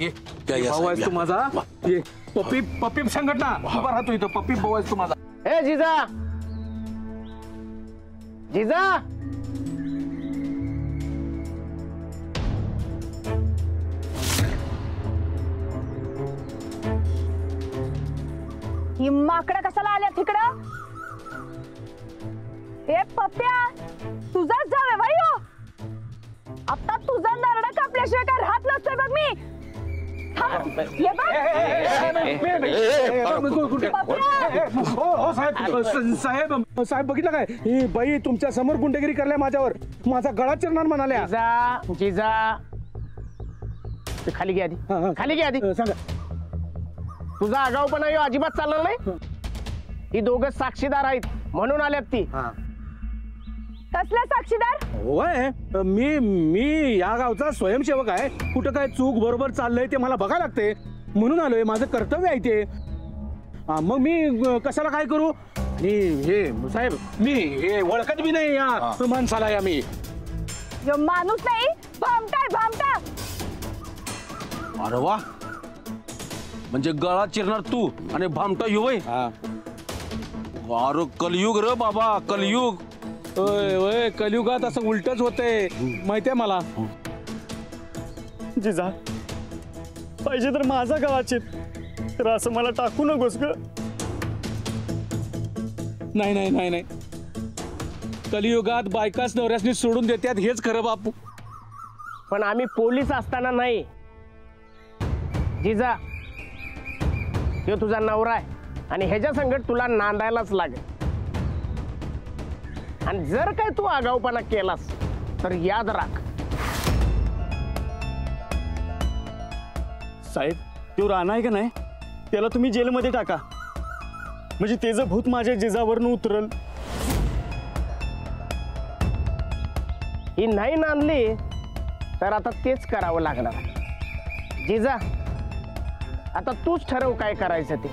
ये भाऊ आहेस तू माझा ये पप्पी पप्पी संघटना उभा राहतो इथं पप्पी भाऊ आहेस तू माझा ए जिजा! जिजा! ही माकडं कशाला आल्या तिकडं? हे पप्प्या हे बघ. पप्प्या साहेब स- साहेब साहेब बघितलं काय बाई तुमच्यासमोर गुंडगिरी करल्या माझ्यावर माझा गळा चिरणार म्हणाल्या जिजा जिजा ते खाली आधी. खाली आधी सांगा तुझा आगाऊपणा अजिबात चालणार नाही ही दोघं साक्षीदार आहेत म्हणून आल्यात ती कसला साक्षीदार? होय. मी मी या गावचा स्वयंसेवक आहे. कुठं काय चूक बरोबर चाललंय ते मला बघायला लागते म्हणून आलोय. माझं कर्तव्य आहे ते. हा, मग मी अ, कशाला काय करू? आणि हे साहेब मी हे ओळखत बी नाही या माणसाला या मी. माणूस नाही भामटा भामटा. अरे वा. म्हणजे गळा चिरणार तू आणि भामटा युवय अरे कलयुग र बाबा कलयुग. होय होय कलियुगात असं उलटच होतंय. माहितीये मला? जिजा पाहिजे तर माझा गावाचे. तर असं मला टाकू नकोस ग. नाही नाही नाही नाही. कलियुगात बायकाच नवऱ्यासनी सोडून देतात हेच खरं बापू. पण आम्ही पोलीस असताना नाही. जिजा ह्यो तुझा नवरा आहे. आणि ह्याच्या संकट तुला नांदायलाच लागेल. आणि जर काय तू आगाऊपणा केलास तर याद राख. साहेब तो राणा आहे का नाही? त्याला तुम्ही जेलमध्ये टाका. म्हणजे त्याचं भूत माझ्या जिजावरनं उतरल. ही नाही नांदली तर आता तेच करावं लागणार. जिजा आता तूच ठरव काय करायचं ते.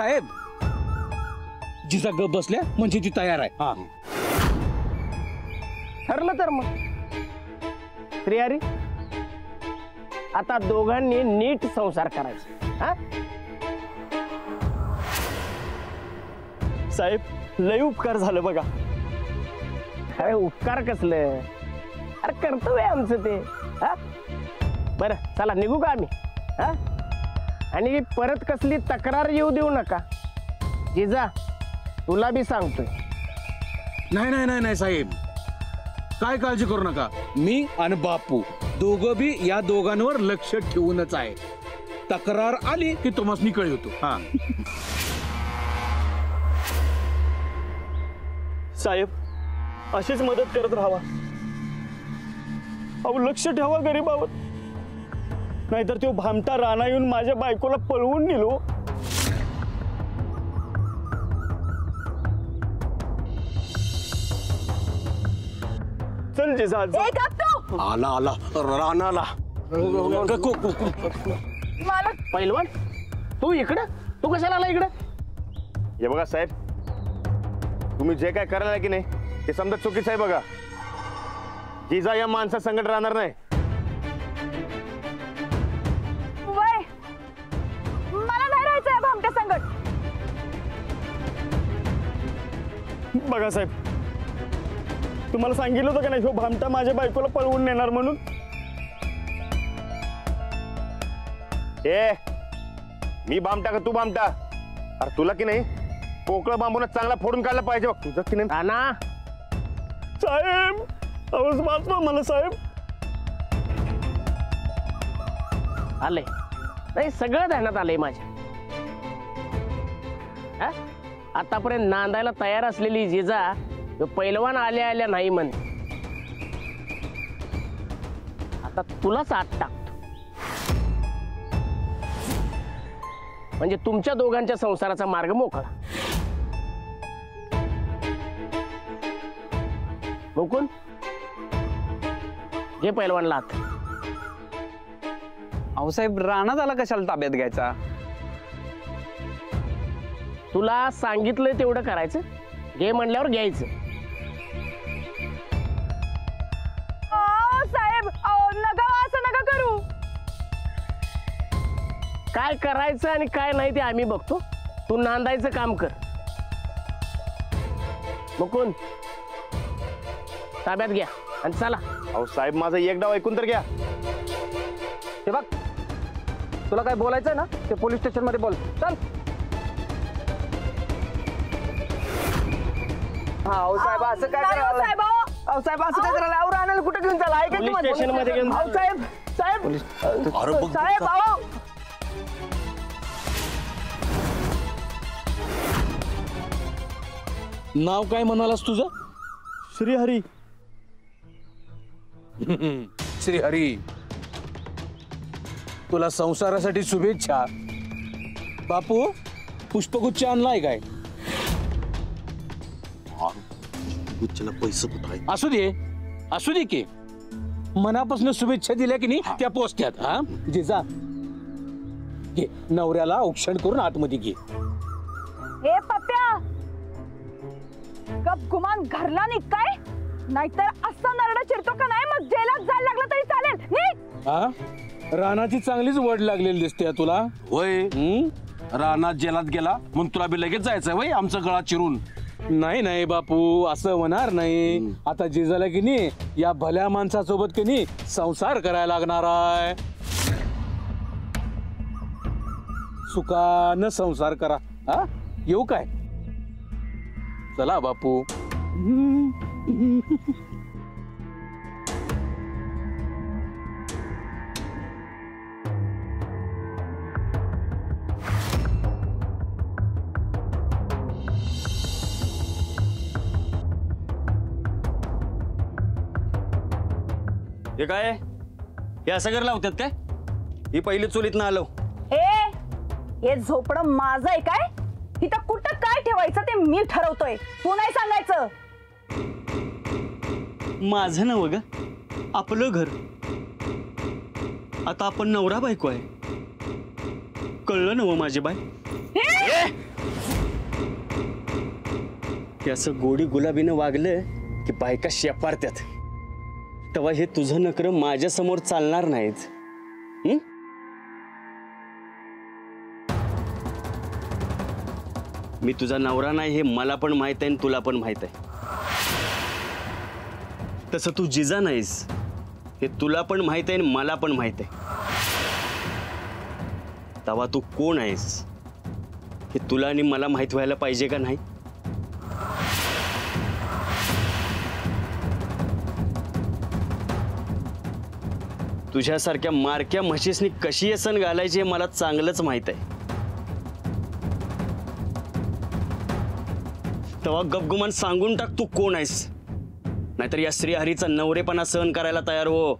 साहेब. जिजा गप बसल्या म्हणजे ती तयार आहे. ठरलं तर मग. प्रियारी आता दोघांनी नीट संसार करायचा. हा? साहेब लय उपकार झालं बघा. अरे उपकार कसले? अरे कर्तव्य आमचं ते. हा? बरं चला निघू का आम्ही? हा? आणि परत कसली तक्रार येऊ देऊ नका. जिजा तुला बी सांगतोय. नाही नाही नाही नाही साहेब. काय काळजी करू नका. मी आणि बापू दोघं बी या दोघांवर लक्ष ठेवूनच आहे. तक्रार आली की तुम्हाला मी कळवतो. हा. साहेब अशीच मदत करत राहावा. अहो लक्ष ठेवा गरीबावर. नाहीतर तो भामटा राणा येऊन माझ्या बायकोला पळवून नेलो. चल जिजा जा. ए गप आला आला. रानाला मला तू इकडं? तू कशाला आला इकडं? हे बघा साहेब. तुम्ही जे काय करायला की नाही ते समजा चुकीचं आहे बघा. जिजा या माणसा संकट राहणार नाही. बघा साहेब. तुम्हाला सांगितलं होतं का नाही ह्यो भामटा माझ्या बायकोला पळवून नेणार म्हणून? ए मी बामटा का तू बामटा अरे तुला की नाही पोकळ बांबून चांगला फोडून काढला पाहिजे बघ. तुझं की नाही? राणा साहेब आवाज़ वाचवा मला साहेब. आले नाही सगळं ध्यानात आलंय माझ्या. हा? आतापर्यंत नांदायला तयार असलेली जिजा पैलवान आल्या आल्या नाही म्हण. आता तुलाच आत टाकतो. म्हणजे तुमच्या दोघांच्या संसाराचा मार्ग मोकळा. मुकुंद जे पैलवानला आत. अहो साहेब राणा झाला कशाला ताब्यात घ्यायचा? तुला सांगितलंय तेवढं करायचं. घे म्हणल्यावर घ्यायचं. अहो साहेब अहो नका हो, असं नका करू. काय करायचं आणि काय नाही ते आम्ही बघतो. तू नांदायचं काम कर. मुकुंद ताब्यात घ्या आणि चला. अहो साहेब माझा एक डाव ऐकून तर घ्या. हे बघ तुला काय बोलायचंय ना? ते पोलीस स्टेशनमध्ये बोल. चल. अहो साहेब असं काय नाही हो, करायला साहेब अहो. अहो साहेब असं काय करायला आवर आणायला कुठे घेऊन चालला ऐका की पोलीस माझं. स्टेशन घेऊन अहो साहेब साहेब. अरे बघ साहेब अहो नाव काय म्हणालास तुझं? श्रीहरी. श्रीहरी. तुला संसारासाठी शुभेच्छा. बापू पुष्पगुच्छ आणलाय काय? गुच्छला पैसे कुठं आहे असू दे. असू दे की. मनापासून शुभेच्छा दिल्या की नाही त्या पोचत्यात हा? जे जा. घे नवऱ्याला औक्षण करून आतमध्ये घे. हे पप्प्या! गप गुमान घरला निघ काय नाहीतर असं नरडा चिरतो का नाही? मग जेलात जायला लागलं तरी चालेल. निघ! हा? रानाची चांगलीच वड लागलेली दिसते तुला. होय. हम्म? रानात जेलात गेला म्हणून तुला बी लगेच जायचंय वय आमचा गळा चिरून. नाही नाही बापू असं होणार नाही. आता जिजाला की नाही या भल्या माणसासोबत की नाही संसार करायला लागणार आहे. सुखानं संसार करा. हा? येऊ काय? चला बापू. हे काय? हे असं कर लावतात काय? ही पहिली चुलीत ना आलो. हे हे झोपडं माझं आहे काय? इथं कुठं काय ठेवायचं ते मी ठरवतोय. तू नाही सांगायचं. माझं नव ग. आपलं घर. आता आपण नवरा बायको आहे. कळलं नव माझे बाय? हे असं गोडी गुलाबीनं वागलं की बायका शेपारत्यात. तेव्हा हे तुझं नकर माझ्या समोर चालणार नाहीत? मी तुझा नवरा नाही, हे मला पण माहित आहे तुला पण माहित आहे. तसं तू जिजा नाहीस, हे तुला पण माहित आहे मला पण माहित आहे. तवा तू कोण आहेस? हे तुला आणि मला माहित व्हायला पाहिजे का नाही? तुझ्यासारख्या मारक्या म्हशीसनी कशी येसन घालायची हे मला चांगलंच माहित आहे. तेव्हा गपगुमान सांगून टाक तू कोण आहेस. नाहीतर या श्रीहरीचा नवरेपणा सहन करायला तयार हो.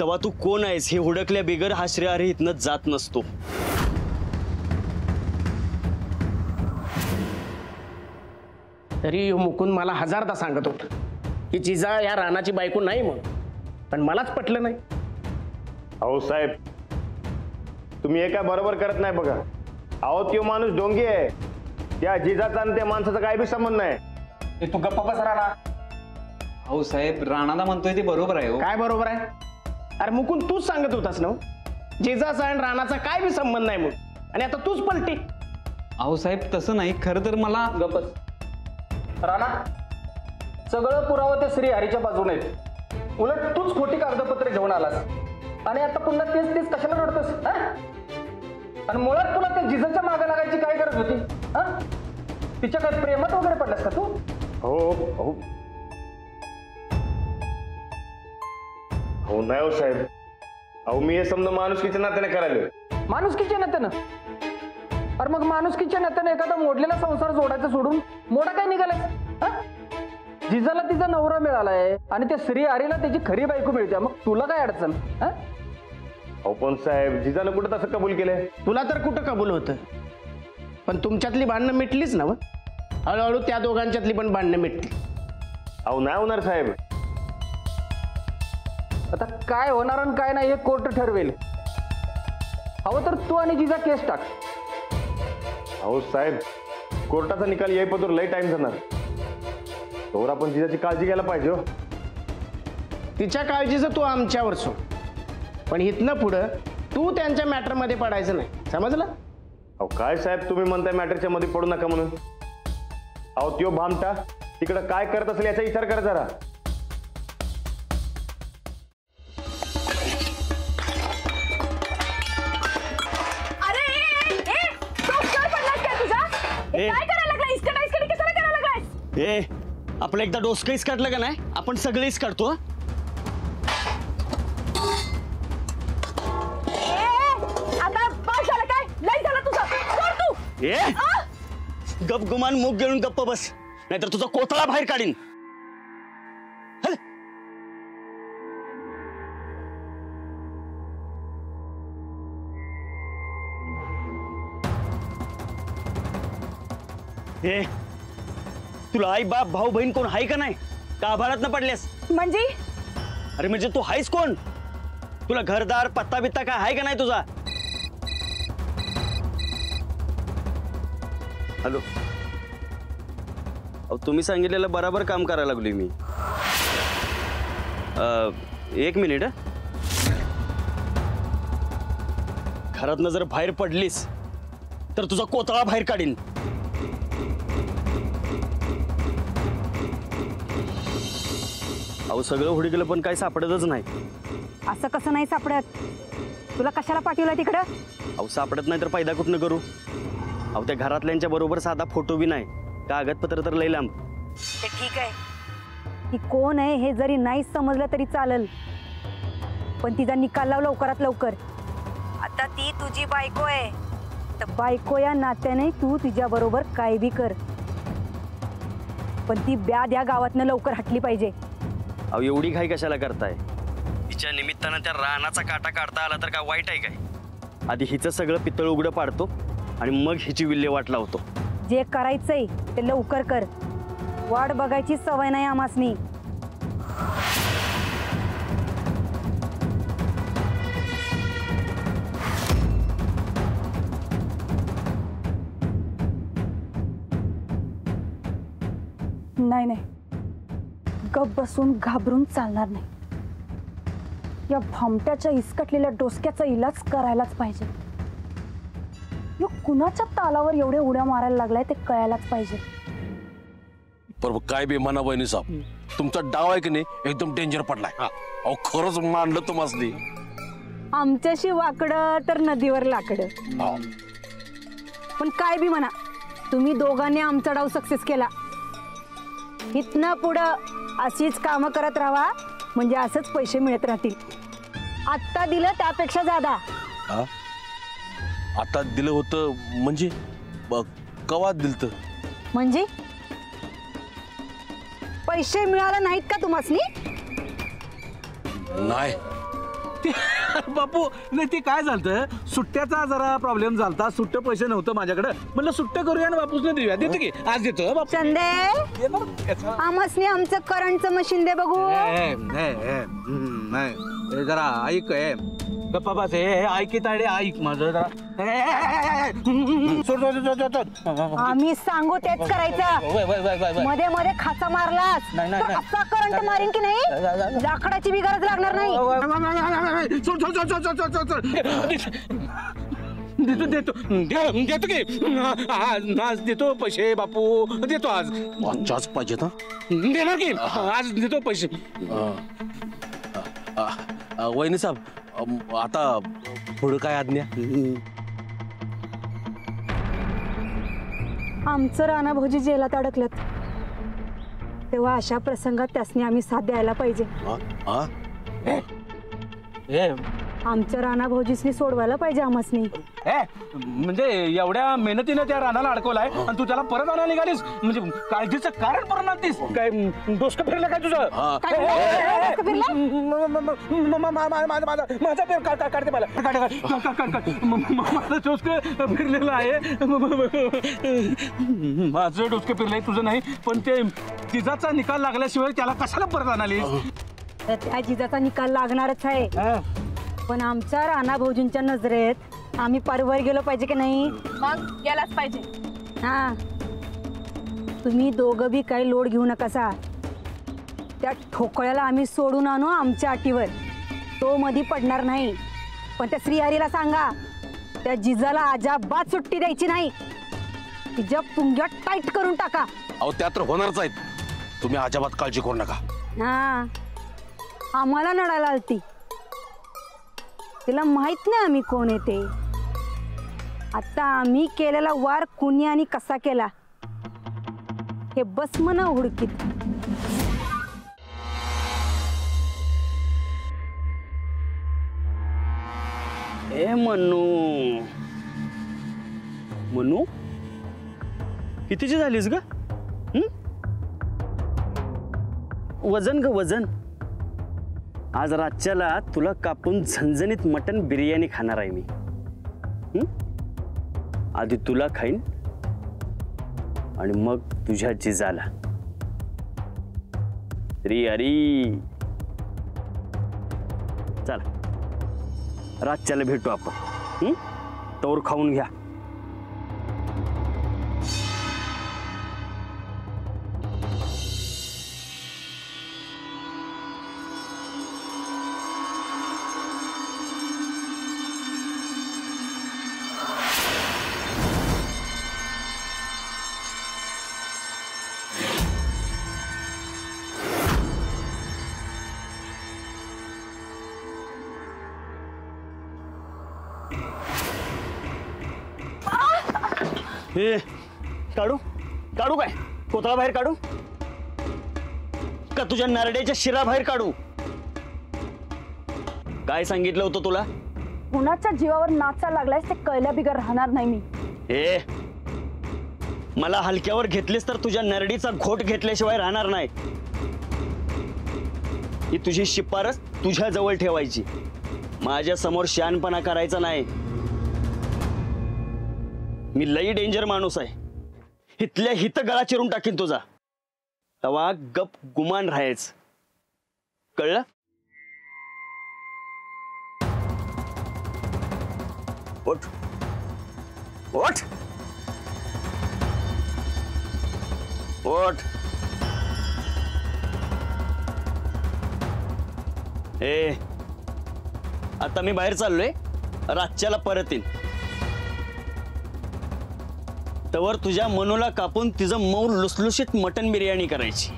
तेव्हा तू कोण आहेस हे हुडकल्या बिगर हा श्रीहरी इथनं जात नसतो. तरी ह्यो मुकुंद मला हजारदा सांगत होत की जिजा या रानाची बायको नाही म्हणून. पण मलाच पटलं नाही. अहो साहेब तुम्ही हे काय बरोबर करत नाही बघा. अहो तो माणूस डोंगी आहे. त्या जिजाचा आणि त्या माणसाचा काय बी संबंध नाही. तू गप्पा बस राहणार अहो साहेब राणादा म्हणतोय ते बरोबर आहे हो. काय बरोबर आहे? अरे मुकुंद तूच सांगत होतास ना हो? जिजाचा आणि रानाचा काय बी संबंध नाही म्हणून. आणि आता तूच पलटी. अहो साहेब तसं नाही. खरं तर मला गप्पच राणा सगळं पुरावं ते श्रीहरीच्या बाजूने आहेत. उलट तूच खोटी कागदपत्रे घेऊन आलास. आणि आता पुन्हा तेच तेच कशाला रडतोस हा? आणि मुळात तुला त्या जिजाच्या मागे लागायची काय गरज होती हा? तिच्या काय प्रेमात वगैरे पडलास का तू? हो हो. हो नाही हो साहेब. अहो मी हे समजा माणुसकीच्या नात्याने करायला माणुसकीच्या नात्यानं? अरे मग माणुसकीच्या नात्यानं एखादा मोडलेला संसार जोडायचा सोडून मोठा काय निघालाय? हा? जिजाला तिचा नवरा मिळालाय आणि त्या श्री हरीला त्याची खरी बायको मिळते. मग तुला काय अडचण? हा? अहो पण साहेब जिजानं कुठं तसं कबूल केलंय? तुला तर कुठं कबूल होतं? पण तुमच्यातली भांडणं मिटलीच ना व? हळूहळू त्या दोघांच्यातली पण भांडणं मिटली. अहो नाही होणार साहेब. आता काय होणार आणि काय नाही हे कोर्ट ठरवेल. हवं तर तू आणि जिजा केस टाक. अहो साहेब कोर्टाचा निकाल येईपतूर लई टाइम जाणार. तोवर आपण जिजाची काळजी घ्यायला पाहिजे हो. तिच्या काळजीचं तू आमच्यावर सोड. पण इथनं पुढं तू त्यांच्या मॅटरमध्ये पडायचं नाही. समजलं? अहो काय साहेब तुम्ही म्हणताय मॅटरच्या मध्ये पडू नका म्हणून. अहो त्यो भामटा तिकडं काय करत असेल याचा विचार करा जरा. ए आपलं एकदा काढलं का नाही. आपण सगळेच काढतो हं? आता पास झालं काय? लय झालं तुझं. सोड तू? ए? आ? गप गुमान मुख घेऊन गप्प बस. नाहीतर तुझा कोतळा बाहेर काढीन. हल. ए तुला आई बाप भाऊ बहीण कोण आहे का नाही? का आभारात न पडल्यास म्हणजे अरे म्हणजे तू आहेस कोण? तुला घरदार पत्ता बित्ता काय आहे का नाही तुझा? हॅलो. अहो तुम्ही सांगितलेलं बराबर काम करायला लागलोय मी. अ, एक मिनिट हं. घरातनं जर बाहेर पडलीस तर तुझा कोतळा बाहेर काढीन. अहो सगळं हुडी गेलं पण काही सापडतच नाही. असं कसं नाही सापडत? तुला कशाला पाठवलं तिकडं? अहो सापडत नाही तर फ़ायदा कुठनं करू? अहो त्या घरातल्यांच्या बरोबर साधा फ़ोटो बी नाही. कागदपत्र तर लई लांब. ते ठीक आहे. ती कोण आहे हे जरी नाही समजलं तरी चालेल. पण तिचा निकाल लाव लवकरात लवकर. आता ती तुझी बायको आहे. तर बायको या नात्याने तू तिच्या बरोबर काय बी कर. पण ती ब्याद या गावातनं लवकर हटली पाहिजे. अहो एवढी घाई कशाला करताय? हिच्या निमित्तानं त्या रानाचा काटा काढता आला तर काय वाईट आहे काय? आधी हिचं सगळं पितळ उघडं पाडतो आणि मग हिची विल्हेवाट लावतो. जे करायचंय ते लवकर कर. वाट बघायची सवय नाही आमासनी नाही नाही. गप बसून घाबरून चालणार नाही. या भामट्याच्या इसकटलेल्या डोसक्याचा इलाज करायलाच पाहिजे. यो कुणाच्या तालावर एवढ्या उड्या मारायला लागलाय ते कळायलाच पाहिजे. पर काय बी म्हणा बहिणी साहेब तुमचा डाव आहे की नाही एकदम डेंजर पडलाय. अहो खरंच मानलं तुम्हाला आमच्याशी वाकडं तर नदीवर लाकडं. पण काय बी म्हणा तुम्ही दोघांनी आमचा डाव सक्सेस केला. इथनं पुढं अशीच कामं करत राहा म्हणजे असंच पैसे मिळत राहतील. आत्ता दिलं त्यापेक्षा जादा. आता दिलं होतं म्हणजे? ब- कवा दिलत? म्हणजे? पैसे मिळाले नाहीत का तुम्हासनी? नाही. ते- बापू नाही ते काय झालं सुट्ट्याचा जरा प्रॉब्लेम झालता. सुट्टे पैसे नव्हतं माझ्याकडे. म्हणलं सुट्टे करूया ना बापूसने देऊया. देतो की? आज देतो बापू? चंदे? ये ना. याचा- आमचं करंटचं मशीन दे बघू. ए, ए, ए, ए, हम्म, नाही. ए, जरा ऐक ए. गप्पा बस ताडे ऐक माझं जरा ए, ए, ए, ए, ए, सोड सोड सोड सोड सोड। आम्ही सांगू तेच करायचं. वय, वय, वय, वय, वय. मध्ये मध्ये खाचा मारलास. नाही, नाही, तर नाही. असा करंट मारीन की नाही? लाकडाची बी गरज लागणार नाही. सोड सोड सोड सोड सोड सोड सोड. देतो देतो. दे- देतो की. आज आज देतो पैसे बापू. देतो आज. आजच्याच पाहिजे ना देणार की? आज देतो पैसे. वहिनी साहेब अम, आता पुढं काय आज्ञा आमचं राणा भाऊजी जेलात अड़कल तेव्हा अशा प्रसंगात त्यासनी आम्ही साथ द्यायला पाहिजे हा? हा? ए आमच्या राणा भाऊजीसनी सोडवायला पाहिजे आम्हासनी ए म्हणजे एवढ्या मेहनतीनं त्या रानाला अडकवलाय आणि तू त्याला परत आणायला निघालीस म्हणजे काळजीचं कारण परत आणतीस काय डोसकं फिरलं काय तुझं हा. काय? ए, ए, ए, डोसकं फिरलं? म- म- म- म- म- मा- मा- माझा माझा माझा पेर काढ काढ- काढते मला काढ काढ काढ काढ काढ म- म- माझं डोसकं फिरलेलं आहे म- म- म- माझं डोसकं फिरलंय तुझं नाही पण ते तिजाचा निकाल लागल्याशिवाय त्याला कशाला परत आणालीस तर त्या जिजाचा निकाल लागणारच आहे हा. पण आमच्या राणा भाऊजींच्या नजरेत आम्ही परवर गेलो पाहिजे की नाही? मग गेलाच पाहिजे. हा. तुम्ही दोघं बी काही लोड घेऊ नकासा त्या ठोकळ्याला आम्ही सोडून आणू आमच्या अटीवर. तो मधी पडणार नाही. पण त्या श्रीहरीला सांगा त्या जिजाला अजाबात सुट्टी द्यायची नाही. तिच्या पुंग्या टाईट करून टाका. अहो त्या तर होणारच आहेत. तुम्ही अजिबात काळजी करू नका. हा. आम्हाला नडायला आलती. तिला माहीत नाही आम्ही कोण येते आता आम्ही केलेला वार कुणी आणि कसा केला? हे बस म्हणा हुडकीत. ए मनू मनू कितीची झालीस ग? वजन ग वजन. आज रातच्याला तुला कापून झणझणीत मटन बिर्याणी खाणार आहे मी. आधी तुला खाईन आणि मग तुझ्या जिजाला. री अरी. चला. रातच्याला भेटू आपण? तोवर खाऊन घ्या. काढू? काढू काय? कोतळा बाहेर काढू? का तुझ्या नरड्याच्या शिरा बाहेर काढू? काय सांगितलं होतं तुला? कुणाच्या जीवावर नाचा लागलायस ते कळल्या बिगर राहणार नाही मी. ए मला हलक्यावर घेतलीस तर तुझ्या नरडीचा घोट घेतल्याशिवाय राहणार नाही. ही तुझी शिफारस तुझ्या जवळ ठेवायची. माझ्या समोर शहाणपणा करायचा नाही. मी लई डेंजर माणूस आहे. हितल्या हित गळा चिरून टाकीन तुझा. तवा गप गुमान राहायच. कळलं? उठ. उठ. ए, आता मी बाहेर चाललोय. रातच्याला परत येईन तवर तुझ्या मनूला कापून तिचं मऊ लुसलुशीत मटन बिर्याणी करायची.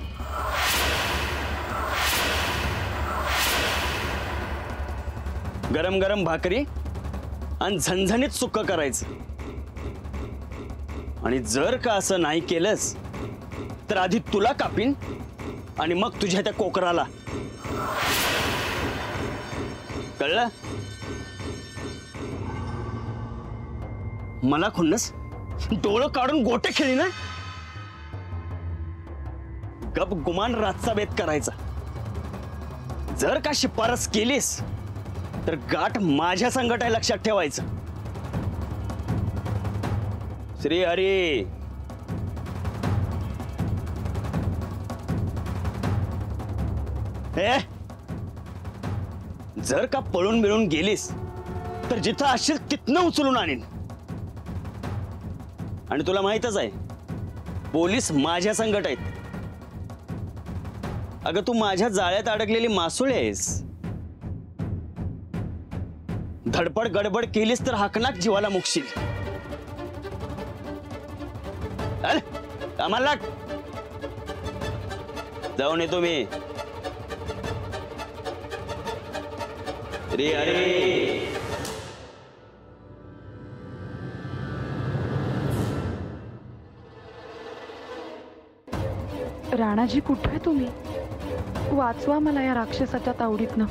गरम गरम भाकरी आणि झणझणीत सुक्क करायचं. आणि जर का असं नाही केलंस, तर आधी तुला कापीन आणि मग तुझ्या त्या कोकराला. कळलं? मला खुन्नस? डोळं काढून गोटे खेळी ना? गप गुमान रातचा करायचा. जर का शिफारस केलीस, तर गाठ माझ्या आहे लक्षात ठेवायचं. श्री हरी. हे? जर का पळून मिळून गेलीस, तर जिथं असशील तिथनं उचलून आणीन. आणि तुला माहितच आहे, पोलीस माझ्या संकट आहेत. अगं, तू माझ्या जाळ्यात अडकलेली मासुळे आहेस. धडपड गडबड केलीस तर हाकनाक जीवाला मुकशील. कामाला जाऊन येतो मी. रे, अरे. राणाजी कुठे आहे तुम्ही? वाचवा मला या राक्षसाच्या तावडीतनं.